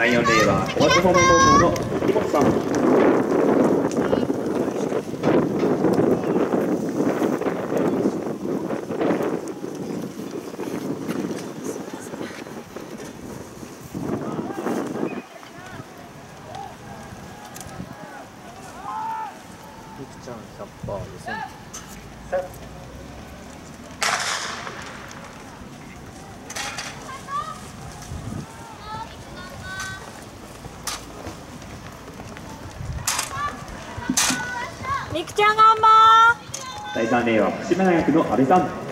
第4レーは小松方面高校の木本さんゆきちゃん100%ですねみくちゃん頑張ー。第3名は福島大学の阿部さん。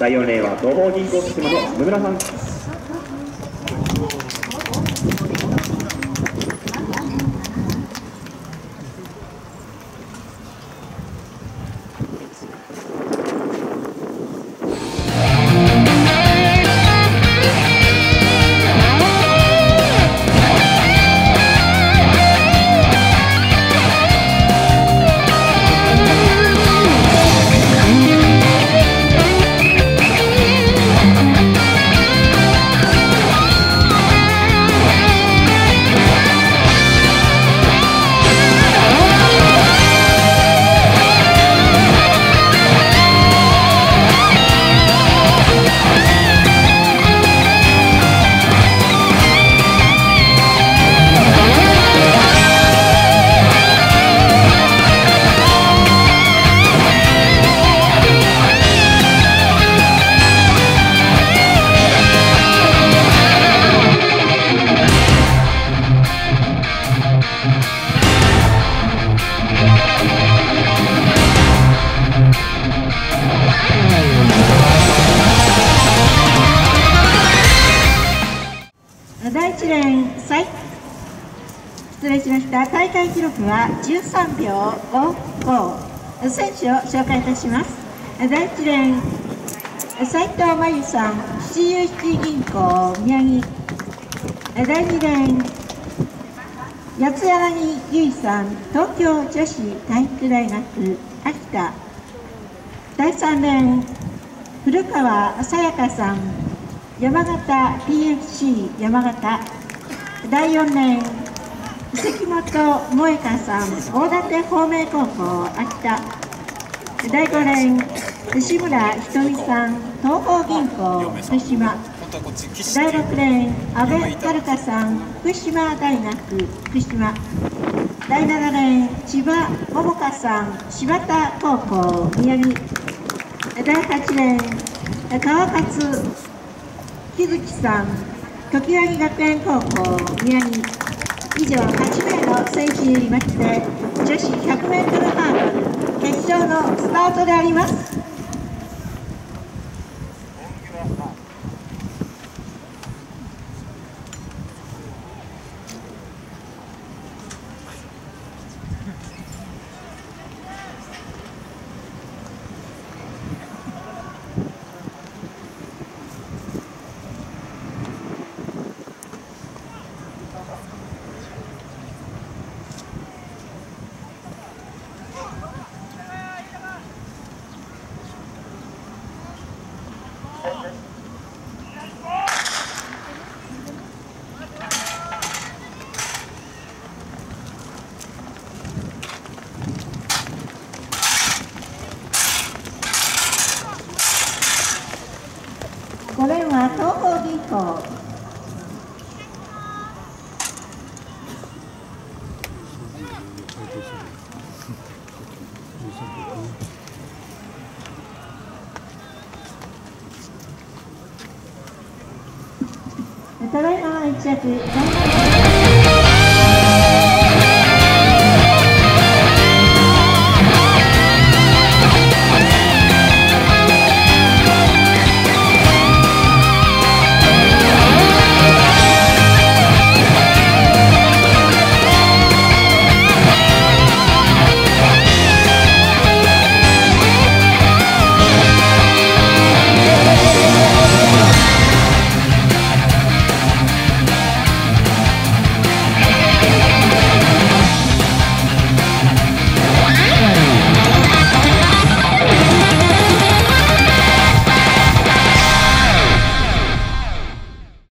第4レーンは東方銀行システムの野村さん第1レーン最失礼しました。大会記録は13秒55選手を紹介いたします。第1レーン斉藤真由さん七遊七銀行宮城。第2レーン八柳優衣さん東京女子体育大学秋田。第3レーン古川さやかさん山形 PFC 山形。第4レーン関本萌香さん大館方面高校秋田。第5レーン志村ひとみさん東方銀行福島。第6レーン阿部遥さん福島大学福島。第7レーン千葉桃香さん柴田高校宮城。第8レーン川勝木月さん常盤学園高校宮城。以上8名の選手によりまして女子 100m ハードル決勝のスタートであります。ただいま1着